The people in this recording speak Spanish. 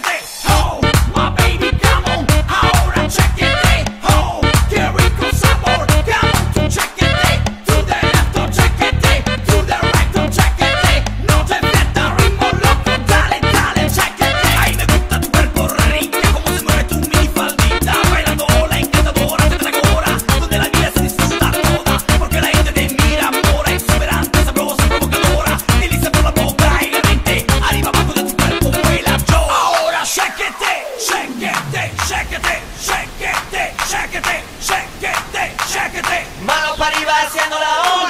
your thing. shake it, shake it, shake. Mano para arriba haciendo la ola.